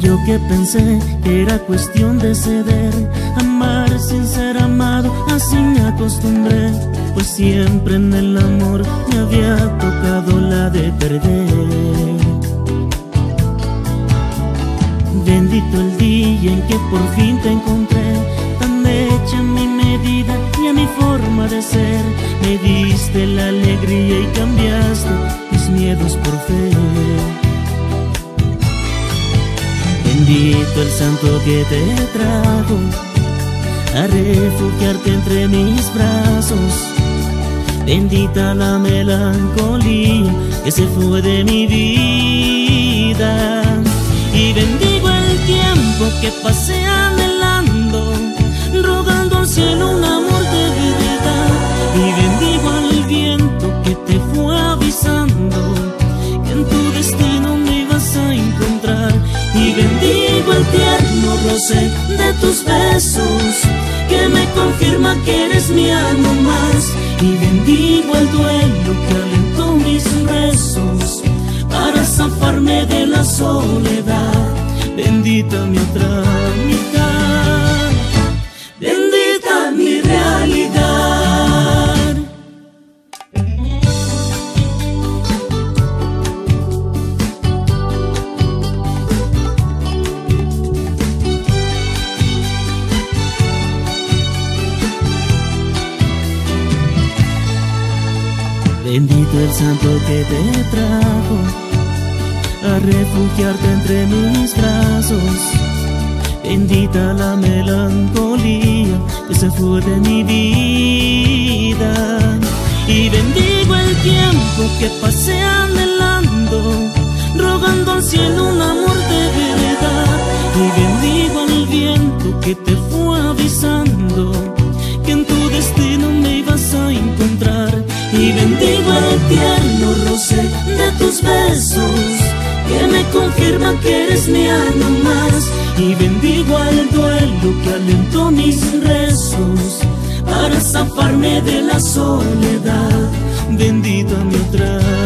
Yo que pensé que era cuestión de ceder, amar sin ser amado, así me acostumbré, pues siempre en el amor me había tocado la de perder. Bendito el día en que por fin te encontré, tan hecha en mi medida y a mi forma de ser, me diste la alegría y cambiaste mis miedos por fe. Bendito el santo que te trajo a refugiarte entre mis brazos. Bendita la melancolía que se fue de mi vida. Y bendigo el tiempo que pasé anhelando, rogando al cielo un amor de. Y que me confirma que eres mi alma más. Y bendigo el duelo que alentó mis rezos para zafarme de la soledad. Bendita mi otra Bendito el santo que te trajo a refugiarte entre mis brazos. Bendita la melancolía que se fue de mi vida. Y bendigo el tiempo que pasé tierno roce de tus besos que me confirman que eres mi alma más. Y bendigo al duelo que alentó mis rezos para zafarme de la soledad. Bendita mi mitad.